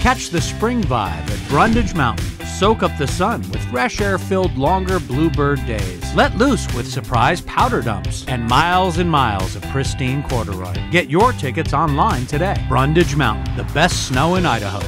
Catch the spring vibe at Brundage Mountain. Soak up the sun with fresh air filled longer bluebird days. Let loose with surprise powder dumps and miles and miles of pristine corduroy. Get your tickets online today. Brundage Mountain, the best snow in Idaho.